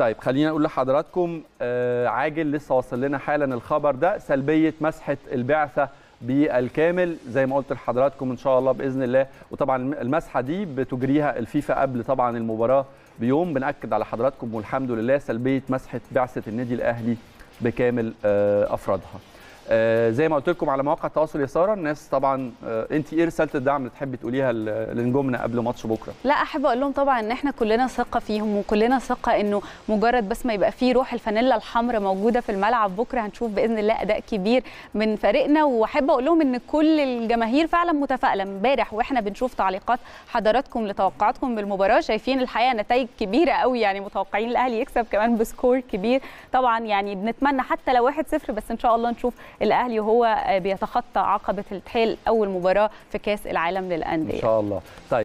طيب خلينا نقول لحضراتكم آه، عاجل لسه واصل لنا حالا الخبر ده سلبية مسحة البعثة بالكامل. زي ما قلت لحضراتكم إن شاء الله بإذن الله وطبعا المسحة دي بتجريها الفيفا قبل طبعا المباراة بيوم. بنأكد على حضراتكم والحمد لله سلبية مسحة بعثة النادي الأهلي بكامل آه، أفرادها. زي ما قلت لكم على مواقع التواصل يا ساره الناس طبعا آه، انت إيه رسالة الدعم اللي تحبي تقوليها لنجومنا قبل ماتش بكرة؟ لا أحب أقول لهم طبعا إن إحنا كلنا ثقة فيهم وكلنا ثقة إنه مجرد بس ما يبقى فيه روح الفانيلا الحمراء موجودة في الملعب بكرة هنشوف بإذن الله أداء كبير من فريقنا. وأحب أقول لهم إن كل الجماهير فعلا متفائلة. امبارح وإحنا بنشوف تعليقات حضراتكم لتوقعاتكم بالمباراة شايفين الحقيقة نتائج كبيرة قوي يعني متوقعين الأهلي يكسب كمان بسكور كبير. طبعا يعني بنتمنى حتى لو 1-0 بس إن شاء الله نشوف الأهلي وهو بيتخطى عقبة التحيل أول مباراة في كأس العالم إن للانديه شاء الله. طيب.